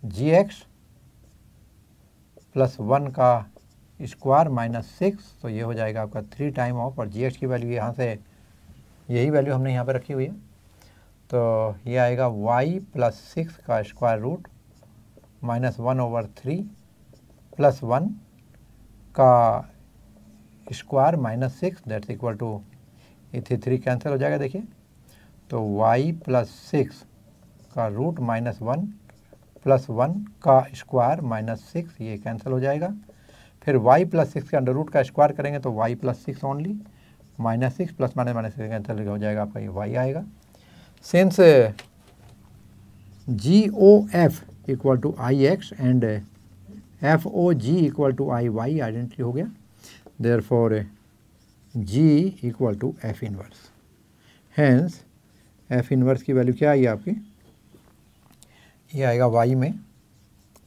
g x plus one का स्क्वायर माइनस सिक्स तो ये हो जाएगा आपका थ्री टाइम ऑफ़ और जी एक्स की वैल्यू यहाँ से यही वैल्यू हमने यहाँ पर रखी हुई है। तो ये आएगा वाई प्लस सिक्स का square root minus one over three plus one का square minus six that's equal to ये थ्री कैंसिल हो जाएगा, देखिए। तो वाई प्लस सिक्स का root minus one plus one का स्क्वायर माइनस सिक्स ये कैंसिल हो जाएगा। फिर वाई प्लस सिक्स के अंडर रूट का स्क्वायर करेंगे तो y plus six only minus six plus minus minus six cancel हो जाएगा आपका ये वाई आएगा। Since g o f equal to I x and f o g equal to I y identity हो गया। Therefore g equal to f inverse hence f inverse की value क्या आई आपकी? ये आएगा वाई में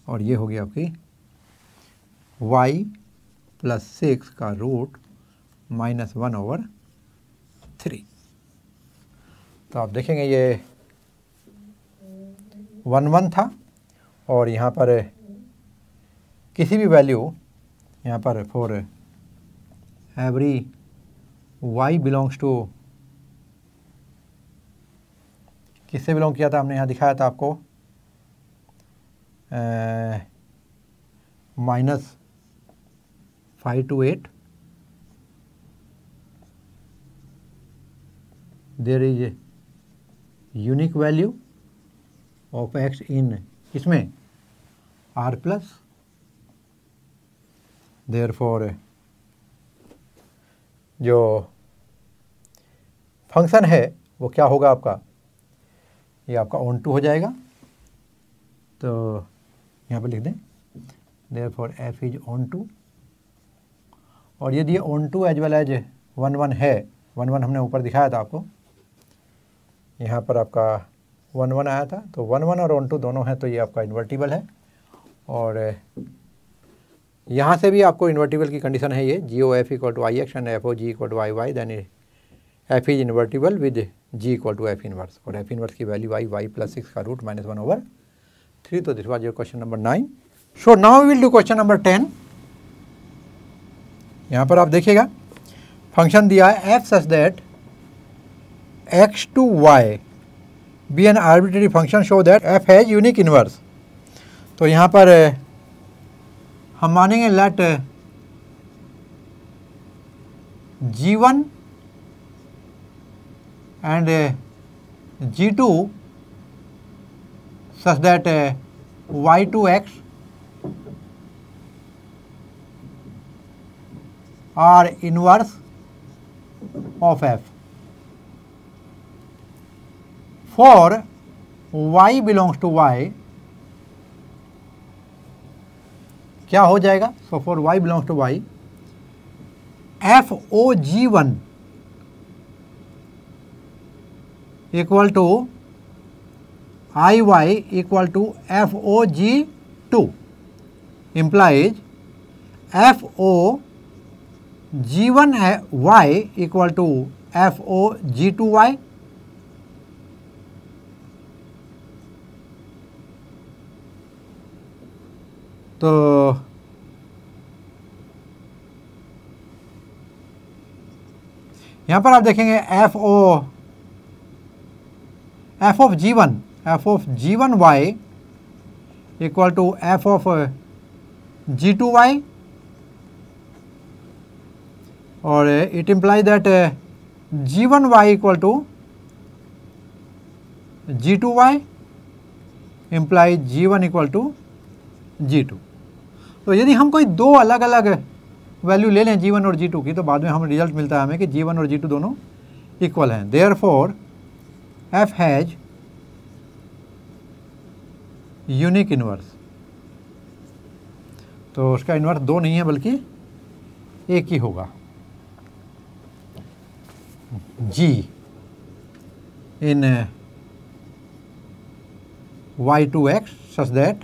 और ये हो गया आपकी वाई प्लस सिक्स का root minus one over three तो आप देखेंगे ये वन वन था और यहाँ पर किसी भी वैल्यू यहाँ पर for every y belongs to किससे बिलोंग किया था? हमने यहाँ दिखाया था आपको minus five to eight there is unique value of x in इसमें आर प्लस देर फॉर जो फ़ंक्शन है, वो क्या होगा आपका? ये आपका ऑन टू हो जाएगा। तो यहाँ पर लिख दें। Therefore f is onto और यदि onto as well as one one है वन वन हमने ऊपर दिखाया था आपको यहाँ पर आपका वन वन आया था तो वन वन और वन टू दोनों हैं तो ये आपका इन्वर्टिबल है। और यहाँ से भी आपको इन्वर्टिबल की कंडीशन है ये g o f equal to I x and f o g equal to I y then f is invertible with g equal to f inverse और एफ़ इनवर्स की value I y plus six का root minus one over three तो this was your question number nine so now will do question number ten यहाँ पर आप देखिएगा function दिया है f such that x to y be an arbitrary function show that f has unique inverse तो यहाँ पर हम मानेंगे let g one and g two such that uh, y2x are inverse of f. For y belongs to y, क्या हो जाएगा? So for y belongs to y. F o g one equal to Iy equal to FOG2 implies FO g two implies f o g one है y equal to f o g two y तो यहाँ पर आप देखेंगे f o f of g one f of g one y equal to f of g two y और it imply that g one y equal to g two y imply g one equal to g two तो यदि हम कोई दो अलग अलग value ले लें जी और जी टू की तो बाद में हमें रिज़ल्ट मिलता है हमें कि जी और जी टू दोनों इक्वल हैं। Therefore F has unique inverse तो उसका इन्वर्स दो नहीं है, बल्कि एक ही होगा। G in y to x such that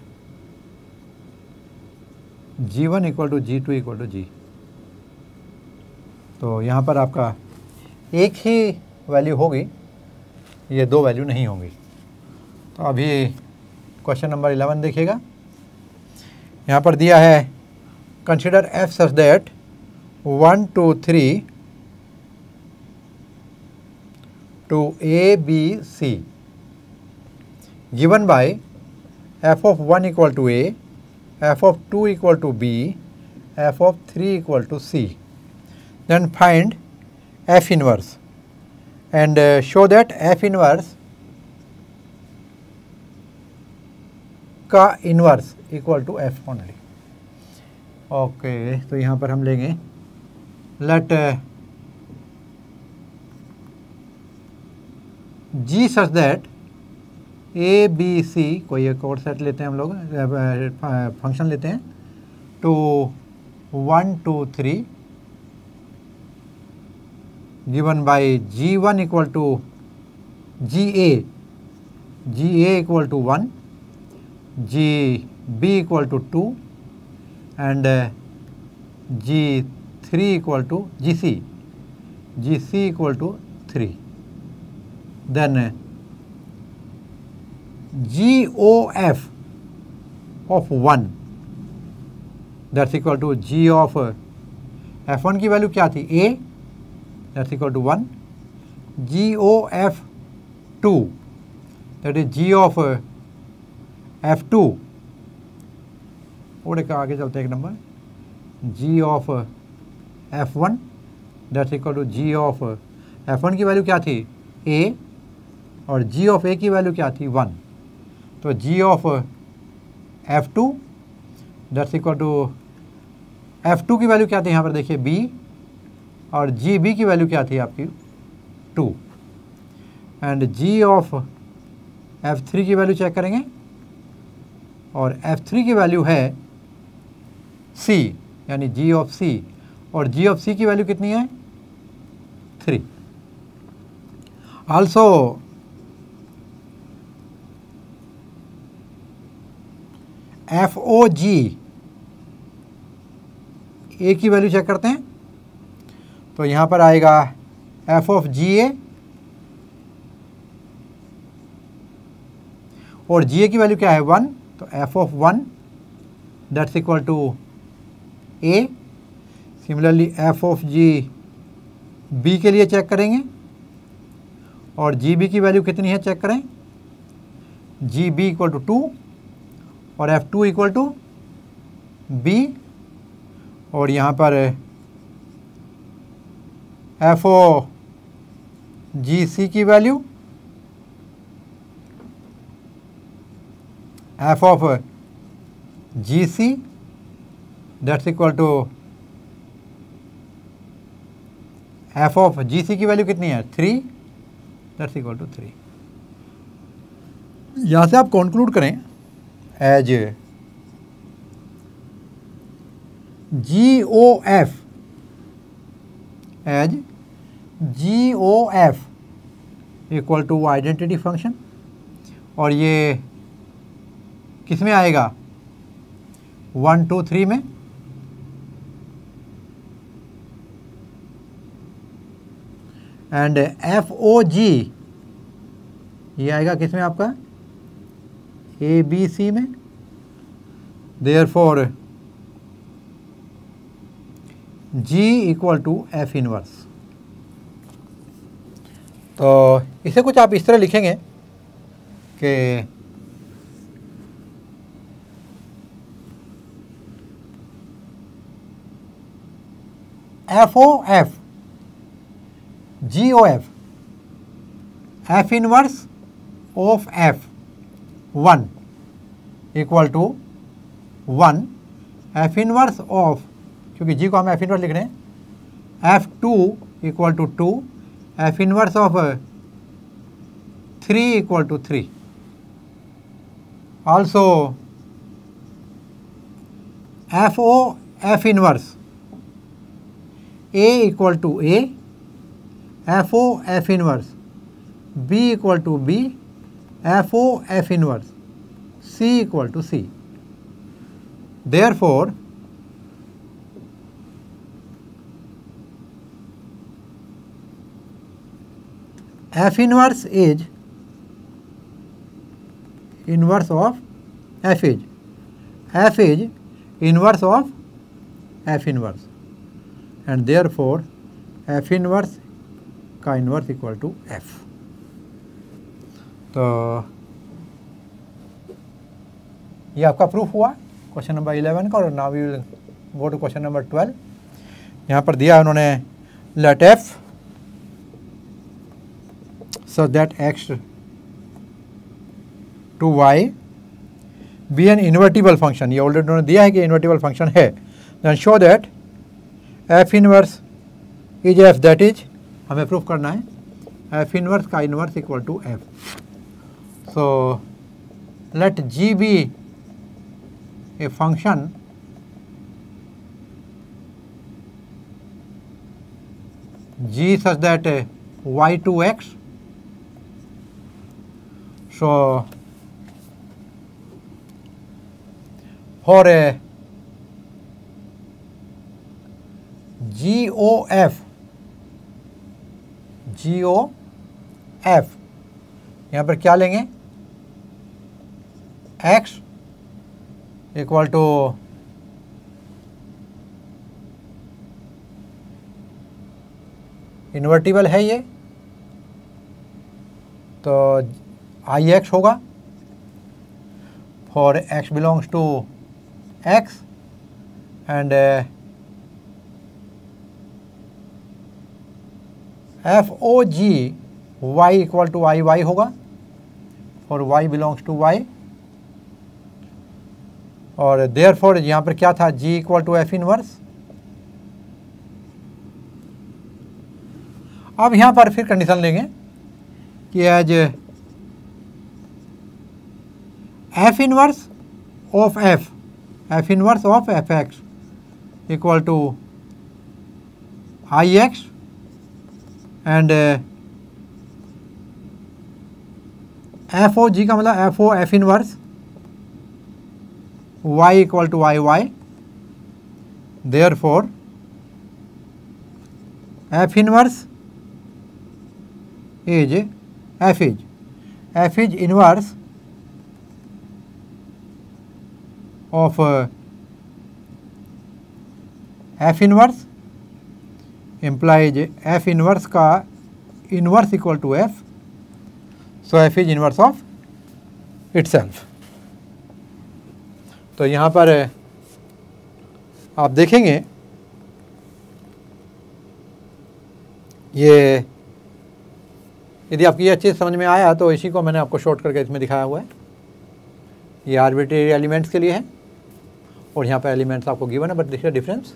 g one equal to g two equal to g तो यहाँ पर आपका एक ही वैल्यू होगी, ये दो वैल्यू नहीं होंगी। तो अभी क्वेश्चन नंबर इलेवन देखिएगा। यहाँ पर दिया है consider f such that one two three to a b c given by f of one equal to a f of two equal to b f of three equal to c then find f inverse and uh, show that f inverse का inverse equal to f only okay तो यहाँ पर हम लेंगे। Let g such that a b c कोई एक और set लेते हैं हम लोग फ़ंक्शन लेते हैं। To one two three given by g one equal to g a g a equal to one g b equal to two and g three equal to g c g c equal to three then then uh, gof of 1 that's equal to g of uh, f1 की value क्या थी a that's equal to 1 GOF2 that is G of uh, F2 और एक आगे चलते हैं एक number G of uh, F1 that's equal to G of uh, F1 की वैल्यू क्या थी A और G of A की वैल्यू क्या थी 1 तो G of uh, F2 that's equal to F2 की वैल्यू क्या थी? यहाँ पर देखिए B और जी बी की वैल्यू क्या थी आपकी? Two and g of f three की वैल्यू चेक करेंगे। और एफ़ थ्री की वैल्यू है सी यानी जी ऑफ़ सी और जी ऑफ़ सी की वैल्यू कितनी है? Three also f o g a की वैल्यू चेक करते हैं। तो यहाँ पर आएगा एफ़ ऑफ़ जी ए और जी ए की वैल्यू क्या है? वन तो f of one that's equal to a similarly f of g b के लिए चेक करेंगे। और जी बी की वैल्यू कितनी है? चेक करें। G b equal to two और f two equal to b और यहाँ पर एफ़ ओ जी सी की value f of g c that's equal to f of g c की वैल्यू कितनी है? Three that's equal to three यहाँ से आप कंक्लूड करें as g o f as g o f equal to identity function और ये किसमें आएगा? वन टू थ्री में। एंड एफ़ ओ जी ये आएगा किसमें आपका? ए बी सी में? Therefore G equal to F inverse तो इसे कुछ आप इस तरह लिखेंगे कि F O F G O F F inverse of F one equal to one F inverse of क्योंकि जी को हम एफ़ इनवर्स लिख रहे हैं। F two equal to two F inverse of three equal to three also F O F inverse a equal to a f o f inverse b equal to b f o f inverse C equal to C. Therefore, F inverse is inverse of F is F is inverse of F inverse and therefore F inverse ka inverse equal to F. तो ये आपका proof हुआ question number eleven का और now we will go to question number twelve यहाँ पर दिया उन्होंने let f so that x to y be an invertible function ये ऑलरेडी उन्होंने दिया है कि इन्वर्टिबल फ़ंक्शन है। Then show that f inverse is f that is हमें प्रूफ करना है। एफ़ इनवर्स का inverse equal to f so let g be a function g such that uh, y to x so for a GOF GOF यहाँ पर क्या लेंगे x equal to invertible है ये। तो आई एक्स होगा। For x belongs to x and f o g y equal to i y होगा। For y belongs to y और देयर फॉर यहाँ पर क्या था? G equal to f inverse अब यहाँ पर फिर कंडीशन लेंगे कि as f inverse of f f inverse of f x equal to i x and f o g का मतलब f o f inverse y equal to y therefore f inverse is f is. F is inverse of uh, f inverse implies f inverse का inverse equal to f. So f is inverse of itself तो यहाँ पर आप देखेंगे, ये, यदि आपकी ये अच्छे समझ में आया तो इसी को मैंने आपको शॉर्ट करके इसमें दिखाया हुआ है। ये आर्बिट्रेरी एलिमेंट्स के लिए है, और यहाँ पर एलिमेंट्स आपको गिवन है but this difference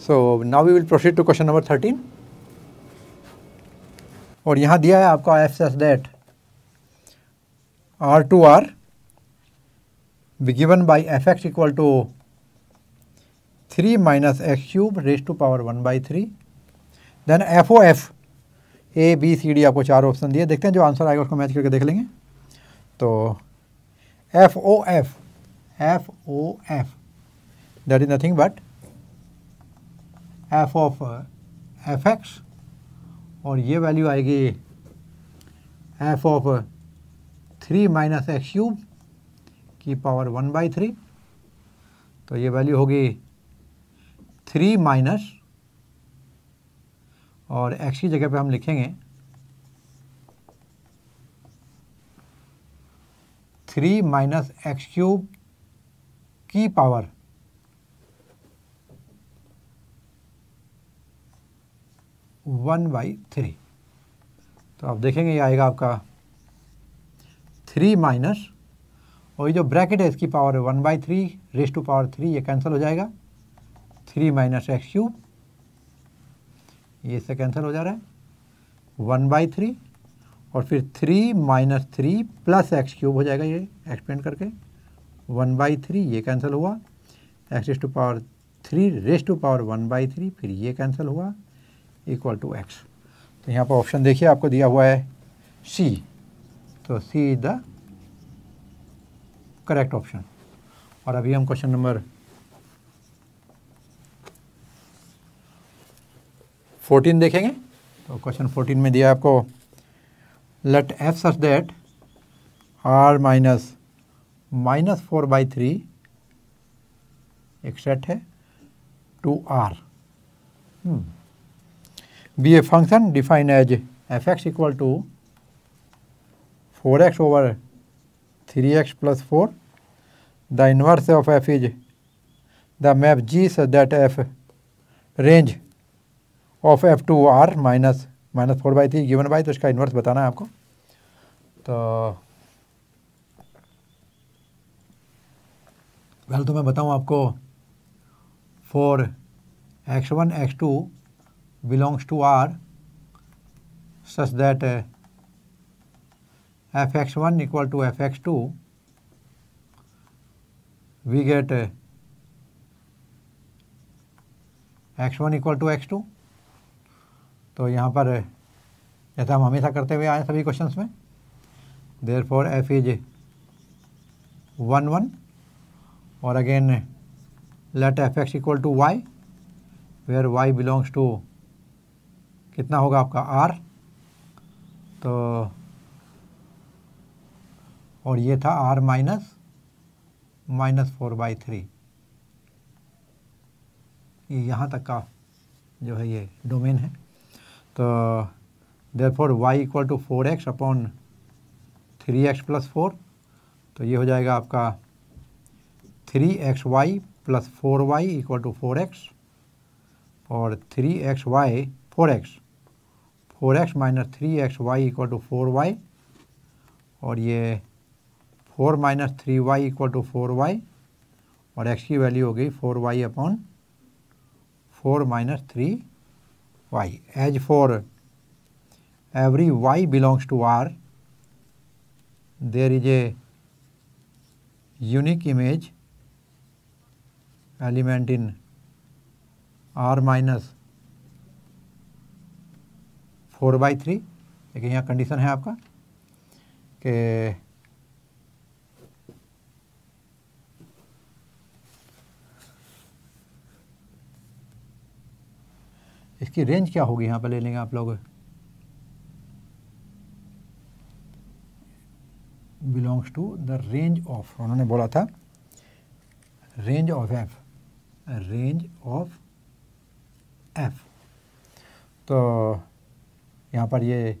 so now we will proceed to question number thirteen और यहाँ दिया है आपका f s that r to r be given by fx equal to 3 minus x cube raised to power 1 by 3 then f o f a b c d आपको चार option दिए। देखते हैं जो आंसर आएगा, उसको मैच करके देख लेंगे। तो f o f f o f that is nothing but f of f x और ये वैल्यू आएगी f of three minus x cube की पावर वन बाई थ्री तो ये वैल्यू होगी थ्री माइनस, और एक्स की जगह पे हम लिखेंगे थ्री माइनस एक्स क्यूब की पावर। One by three. तो आप देखेंगे ये आएगा आपका थ्री माइनस और ये जो ब्रैकेट है, इसकी पावर है one by three raise to power three ये कैंसिल हो जाएगा। थ्री माइनस एक्स क्यूब ये इससे कैंसिल हो जा रहा है। वन बाई थ्री और फिर three minus three plus x cube हो जाएगा ये एक्सपेंड करके। वन बाई थ्री ये कैंसिल हुआ। X raise to power three raise to power one by three फिर ये कैंसिल हुआ इक्वल टू एक्स तो यहाँ पर ऑप्शन देखिए, आपको दिया हुआ है सी तो c is the correct option और अभी हम क्वेश्चन नंबर फोर्टीन देखेंगे। तो क्वेश्चन फोर्टीन में दिया आपको let f such that r minus minus four by three एक सेट है to r be a function define as f x equal to four x over three x plus four the inverse of f is the map g such that f range of f to r minus minus four by three given by तो इसका inverse बताना है आपको। तो पहले तो मैं बताऊँ आपको for x one x two belongs to r such that f x one equal to we get x one equal to x two तो यहाँ पर जैसा हम हमेशा करते हुए आए सभी क्वेश्चंस में। Therefore f is one one और again let f x equal to y where y belongs to कितना होगा आपका आर तो और ये था r minus minus four by three ये यहाँ तक का जो है ये डोमेन है। तो therefore y equal to four x upon three x plus four तो ये हो जाएगा आपका three x y plus four y equal to four x और three x y four x four x minus three x y equal to four y और ये four minus three y equal to four y और x की value हो गई four y upon four minus three y. As for, every y belongs to r there is a unique image element in R minus four by three. लेकिन यहाँ condition है आपका कि इसकी रेंज क्या होगी यहाँ पर ले लेंगे आप लोग? Belongs to the range of उन्होंने बोला था range of f range of f तो यहाँ पर ये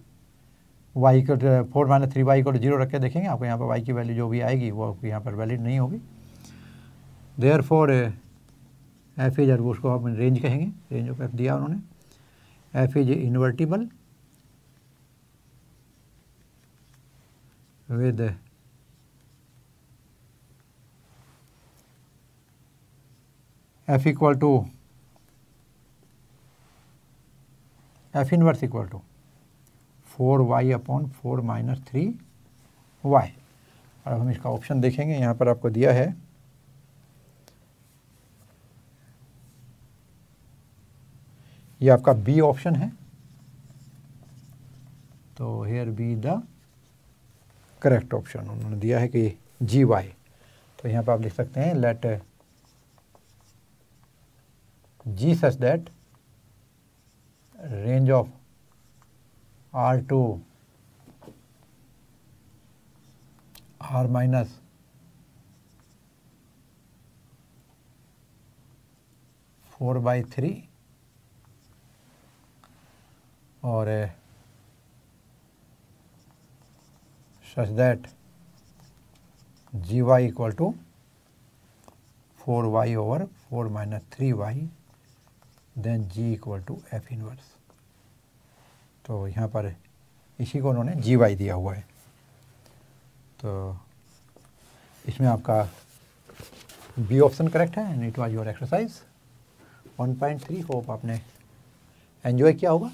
वाई को फोर माइनस थ्री वाई को ज़ीरो रख के देखेंगे, आपको यहाँ पर वाई की वैल्यू जो भी आएगी, वो यहाँ पर वैलिड नहीं होगी। देयर फोर एफ़ इज़ उसको हम रेंज कहेंगे रेंज ऑफ़ एफ़ दिया उन्होंने। F is invertible with f equal to f inverse equal to four y upon four minus three y और हम इसका ऑप्शन देखेंगे, यहाँ पर आपको दिया है। ये आपका बी ऑप्शन है। तो here b the correct option उन्होंने दिया है कि जी वाई तो यहाँ पर आप लिख सकते हैं let g such that range of r to r minus four by three such that g y equal to four y over four minus three y then g equal to f inverse तो यहाँ पर इसी को उन्होंने जी Y दिया हुआ है। तो इसमें आपका बी ऑप्शन करेक्ट है and it was your exercise 1.3 hope आपने एंजॉय किया होगा।